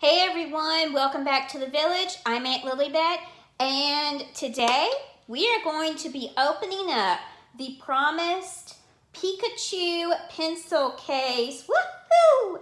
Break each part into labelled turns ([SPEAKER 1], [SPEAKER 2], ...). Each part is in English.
[SPEAKER 1] Hey everyone, welcome back to the village. I'm Aunt Lilibet, and today we are going to be opening up the promised Pikachu pencil case. Woohoo!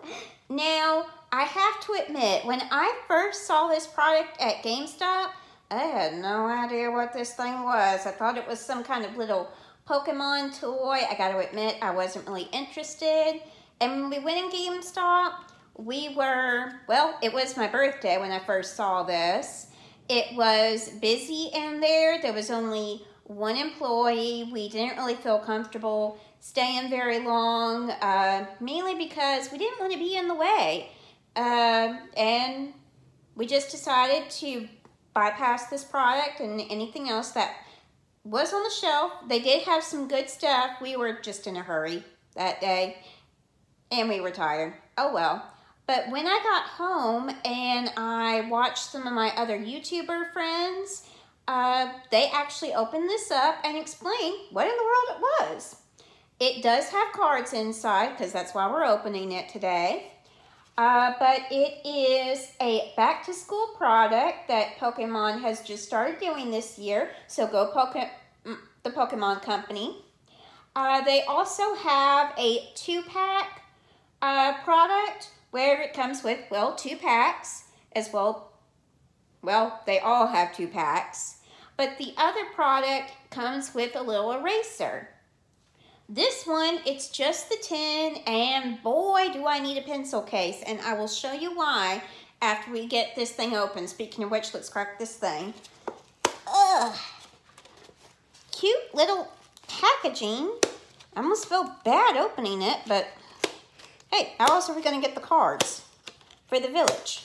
[SPEAKER 1] Now, I have to admit, when I first saw this product at GameStop, I had no idea what this thing was. I thought it was some kind of little Pokemon toy. I gotta admit, I wasn't really interested. And when we went in GameStop, we were, well, it was my birthday when I first saw this. It was busy in there. There was only one employee. We didn't really feel comfortable staying very long, uh, mainly because we didn't want to be in the way. Uh, and we just decided to bypass this product and anything else that was on the shelf. They did have some good stuff. We were just in a hurry that day and we were tired. Oh well. But when I got home and I watched some of my other YouTuber friends, uh, they actually opened this up and explained what in the world it was. It does have cards inside because that's why we're opening it today. Uh, but it is a back to school product that Pokemon has just started doing this year. So go Poke mm, the Pokemon Company. Uh, they also have a two pack uh, product where it comes with, well, two packs as well. Well, they all have two packs. But the other product comes with a little eraser. This one, it's just the tin, and boy, do I need a pencil case. And I will show you why after we get this thing open. Speaking of which, let's crack this thing. Ugh. Cute little packaging. I almost feel bad opening it, but hey, how else are we going to get the cards for the village?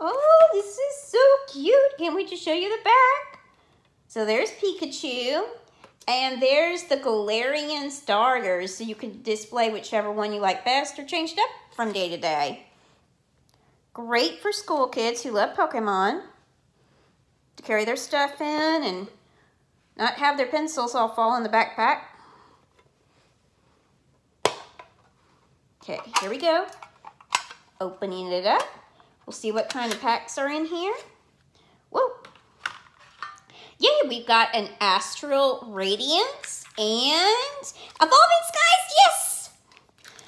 [SPEAKER 1] Oh, this is so cute. Can't to show you the back. So there's Pikachu. And there's the Galarian starters, so you can display whichever one you like best or change it up from day to day. Great for school kids who love Pokemon to carry their stuff in and not have their pencils all fall in the backpack. Okay, here we go. Opening it up. We'll see what kind of packs are in here. Whoa, Yay, we've got an Astral Radiance and Evolving Skies, yes!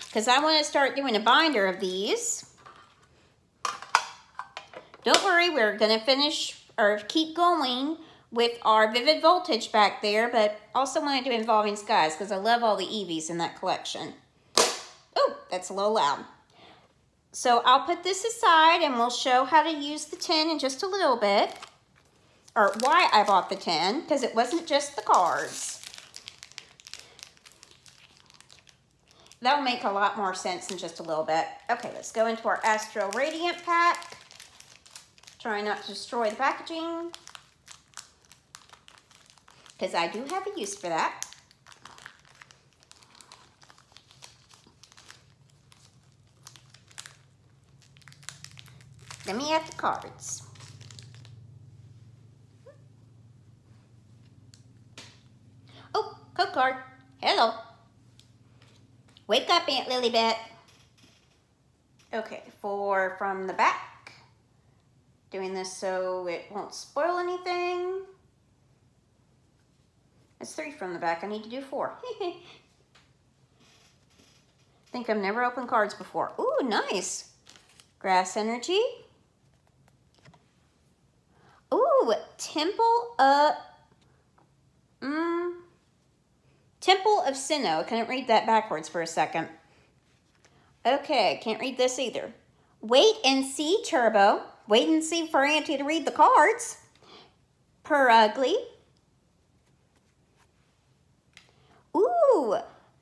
[SPEAKER 1] Because I want to start doing a binder of these. Don't worry, we're going to finish or keep going with our Vivid Voltage back there, but also want to do Evolving Skies because I love all the Eevees in that collection. Oh, that's a little loud. So I'll put this aside and we'll show how to use the tin in just a little bit or why I bought the tin, because it wasn't just the cards. That'll make a lot more sense in just a little bit. Okay, let's go into our Astral Radiance pack. Try not to destroy the packaging. Because I do have a use for that. Me add the cards. Code card. Hello. Wake up, Aunt Lilibet. Okay, four from the back. Doing this so it won't spoil anything. It's three from the back. I need to do four. think I've never opened cards before. Ooh, nice. Grass Energy. Ooh, Temple of... Mmm... Temple of Sinnoh. I couldn't read that backwards for a second. Okay, can't read this either. Wait and see, Turbo. Wait and see for Auntie to read the cards. Purugly. Ooh,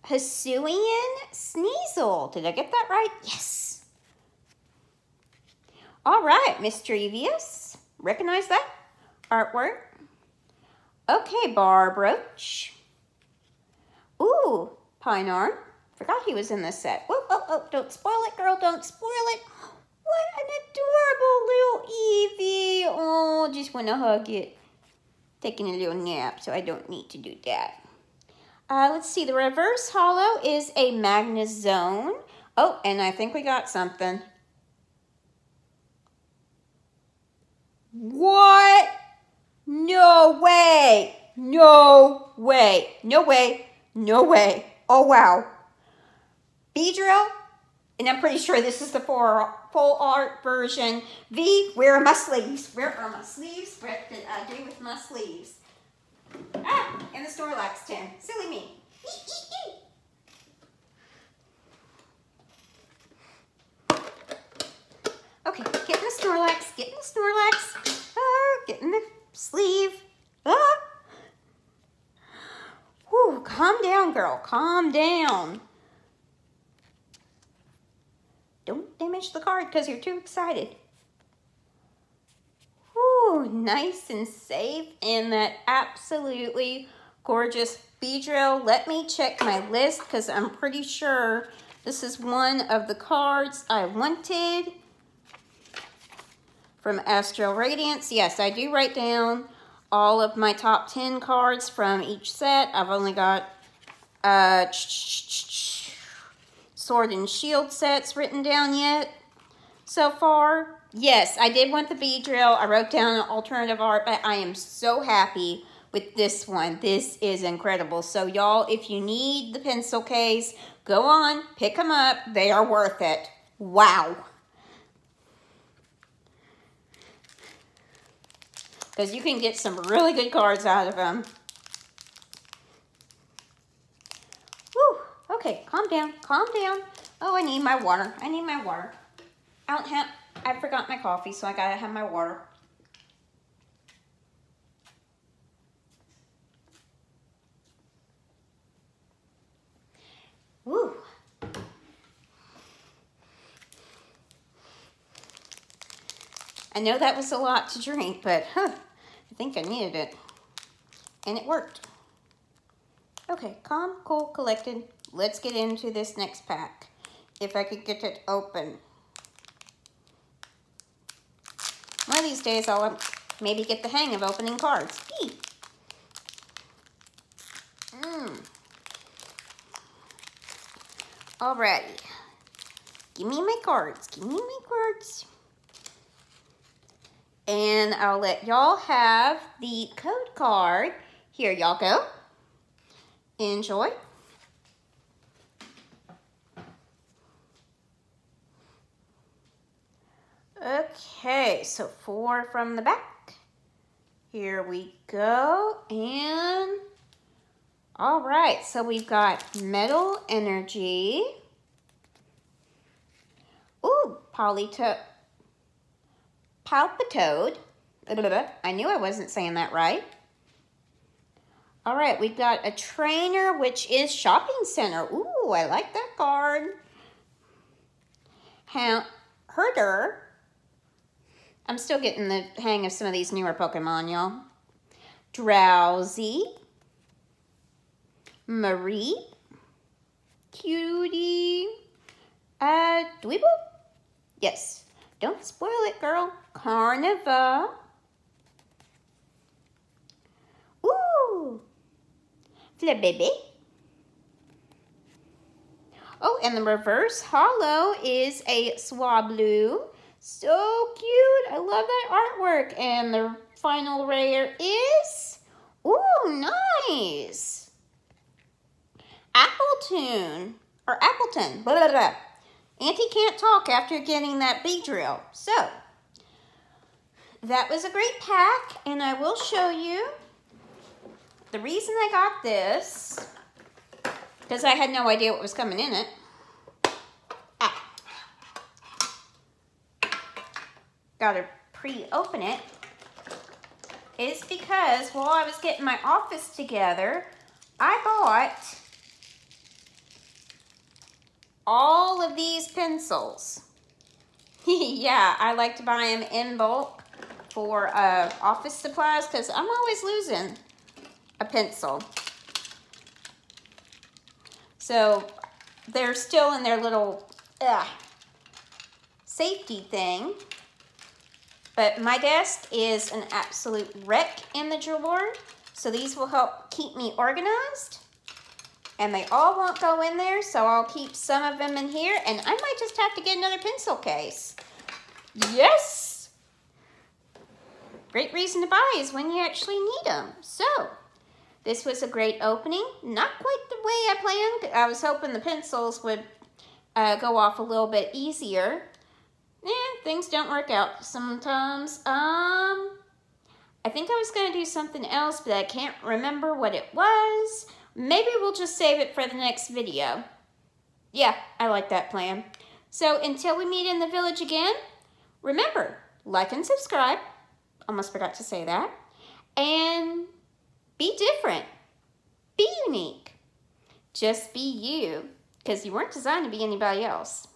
[SPEAKER 1] Hisuian Sneasel. Did I get that right? Yes. All right, Mischievous. Recognize that artwork? Okay, Barboach. Ooh, Pienaar. Forgot he was in this set. Whoa, oh, oh, don't spoil it, girl. Don't spoil it. What an adorable little Eevee. Oh, just want to hug it. Taking a little nap, so I don't need to do that. Uh, let's see, the reverse hollow is a Magnezone. Oh, and I think we got something. What? No way. No way. No way. No way. Oh, wow. Beedrill, and I'm pretty sure this is the full, art version. V, where are my sleeves? Where are my sleeves? What did I do with my sleeves? Ah, in the Snorlax tin. Silly me. Okay, getting the Snorlax, getting the Snorlax, ah, getting the sleeve. Ah. Whew, calm down, girl, calm down. Don't damage the card because you're too excited. Whew, nice and safe in that absolutely gorgeous Beedrill. Let me check my list because I'm pretty sure this is one of the cards I wanted from Astral Radiance. Yes, I do write down all of my top 10 cards from each set. I've only got uh, Sword and Shield sets written down yet so far. Yes, I did want the Beedrill. I wrote down an alternative art, but I am so happy with this one. This is incredible. So y'all, if you need the pencil case, go on, pick them up. They are worth it. Wow. because you can get some really good cards out of them. Whew. Okay, calm down, calm down. Oh, I need my water. I need my water. I don't have, I forgot my coffee, so I gotta have my water. Woo. I know that was a lot to drink, but huh, I think I needed it. And it worked. Okay, calm, cool, collected. Let's get into this next pack. If I could get it open. One of these days I'll um, maybe get the hang of opening cards. Mmm. Alrighty. Give me my cards. Give me my cards. And I'll let y'all have the code card. Here y'all go. Enjoy. Okay, so four from the back. Here we go. And all right, so we've got Metal Energy. Ooh, Polytoad. Palpitoad. I knew I wasn't saying that right. All right, we've got a trainer, which is shopping center. Ooh, I like that card. Herdier. I'm still getting the hang of some of these newer Pokemon, y'all. Drowzee. Marie. Cutie. Uh, Dweeble? Yes. Don't spoil it, girl. Carnivore. Ooh. Flabébé. Oh, and the reverse hollow is a Swablu. So cute. I love that artwork. And the final rare is, ooh, nice. Appletun, or Appleton, blah, blah, blah. Auntie can't talk after getting that Beedrill. So, that was a great pack, and I will show you the reason I got this, because I had no idea what was coming in it. Ah. Got to pre-open it, is because while I was getting my office together, I bought all of these pencils. yeah, I like to buy them in bulk for uh, office supplies because I'm always losing a pencil. So they're still in their little uh, safety thing. But my desk is an absolute wreck in the drawer. So these will help keep me organized. and they all won't go in there, so I'll keep some of them in here, and I might just have to get another pencil case. Yes! Great reason to buy is when you actually need them. So, this was a great opening. Not quite the way I planned. I was hoping the pencils would uh, go off a little bit easier. Things don't work out sometimes. Um, I think I was going to do something else, but I can't remember what it was. Maybe we'll just save it for the next video. Yeah, I like that plan. So until we meet in the village again, remember, like and subscribe. Almost forgot to say that. And be different. Be unique. Just be you, because you weren't designed to be anybody else.